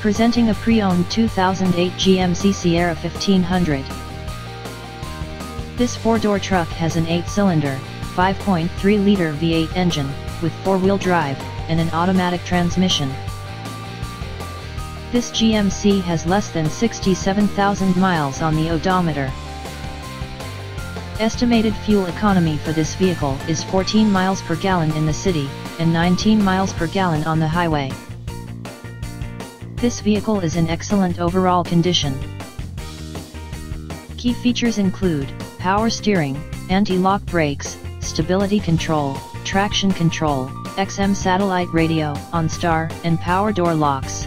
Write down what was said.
Presenting a pre-owned 2008 GMC Sierra 1500. This four-door truck has an 8-cylinder, 5.3-liter V8 engine, with four-wheel drive, and an automatic transmission. This GMC has less than 67,000 miles on the odometer. Estimated fuel economy for this vehicle is 14 miles per gallon in the city, and 19 miles per gallon on the highway. This vehicle is in excellent overall condition. Key features include, power steering, anti-lock brakes, stability control, traction control, XM satellite radio, OnStar, and power door locks.